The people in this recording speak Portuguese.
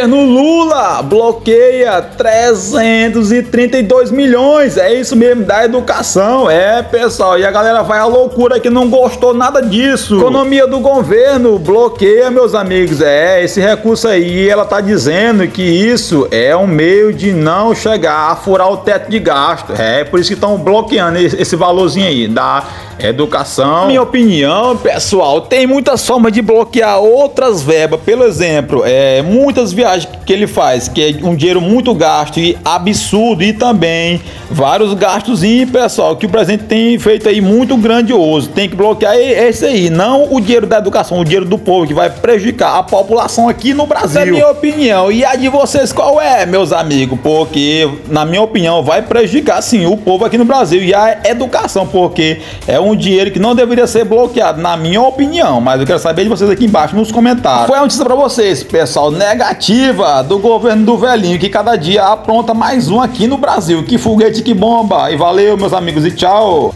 Governo Lula bloqueia 332 milhões. É isso mesmo, da educação. É, pessoal. E a galera vai à loucura que não gostou nada disso. Economia do governo bloqueia, meus amigos. É, esse recurso aí, ela tá dizendo que isso é um meio de não chegar a furar o teto de gasto. É, por isso que estão bloqueando esse valorzinho aí da educação. Minha opinião, pessoal, tem muitas formas de bloquear outras verbas. Pelo exemplo, é, muitas viagens que ele faz, que é um dinheiro muito gasto e absurdo, e também vários gastos, pessoal, que o presidente tem feito aí muito grandioso. Tem que bloquear esse aí, não o dinheiro da educação, o dinheiro do povo, que vai prejudicar a população aqui no Brasil. É a minha opinião. E a de vocês qual é, meus amigos? Porque, na minha opinião, vai prejudicar sim o povo aqui no Brasil e a educação, porque é um dinheiro que não deveria ser bloqueado, na minha opinião. Mas eu quero saber de vocês aqui embaixo nos comentários. Foi a notícia pra vocês, pessoal, negativa do governo do velhinho, que cada dia apronta mais um aqui no Brasil. Que foguete que bomba! E valeu, meus amigos, e tchau!